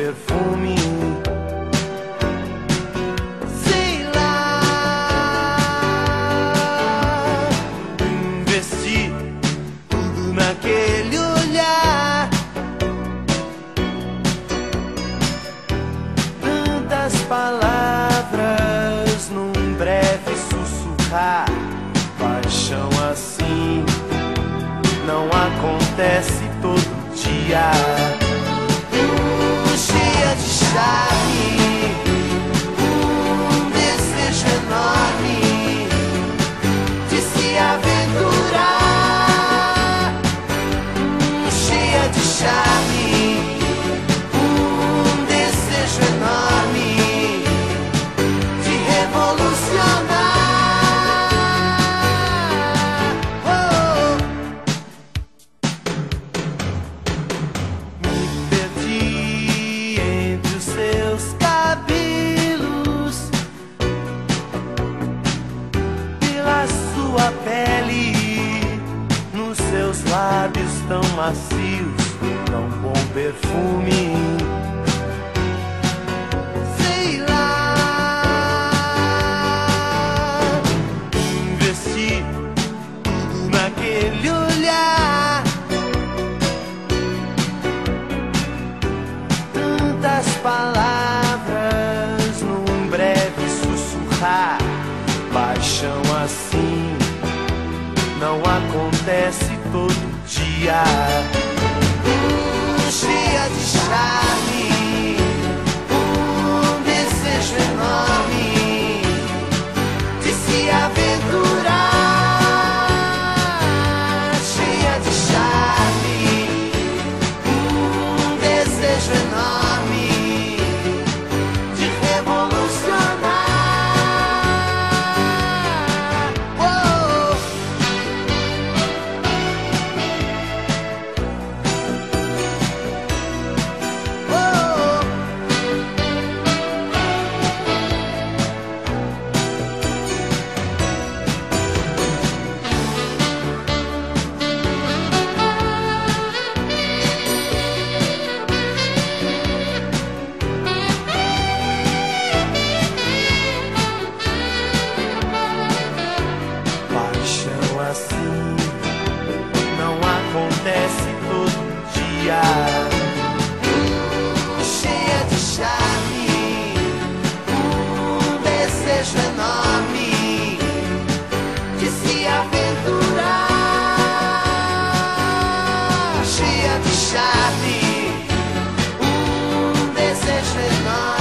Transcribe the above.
perfume. Sei lá, investi tudo naquele olhar. Tantas palavras num breve sussurrar. Paixão assim não acontece todo dia. sua pele, nos seus lábios tão macios, tão bom perfume. não acontece todo dia. Um dia de chá. flesh and mind.